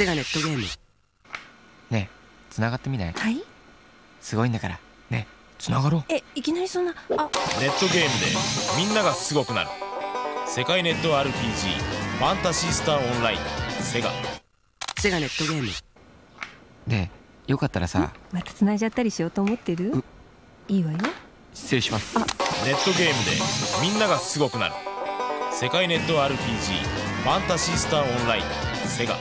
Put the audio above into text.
セガネットゲーム。ねえ繋がってみない？はい？すごいんだから。ねえ繋がろう。えいきなりそんなあ。ネットゲームでみんながすごくなる。世界ネット RPG ファンタシースターオンラインセガ。セガネットゲーム。ねえよかったらさ。また繋いじゃったりしようと思ってる？いいわよ。失礼します。あ。ネットゲームでみんながすごくなる。世界ネット RPG ファンタシースターオンラインセガ。